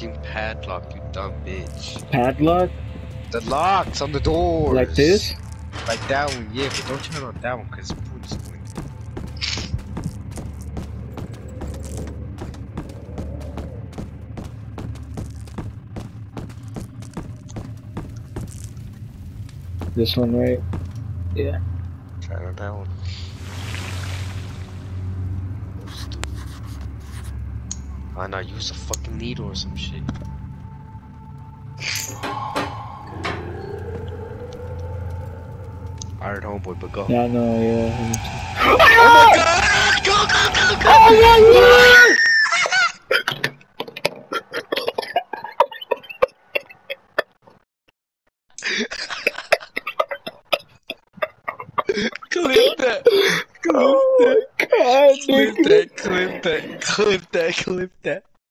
fucking padlock, you dumb bitch. Padlock? The locks on the doors. Like this? Like that one, yeah, but don't turn on that one because it's going. This one, right? Yeah. Try on that one. Why not use a fucking needle or some shit? Alright, homeboy, but go. Yeah, no, yeah. Oh my god! Go, go, go, go! Oh Clip that! Clip Oh that! my god, Clip that, clip that, clip that, clip that.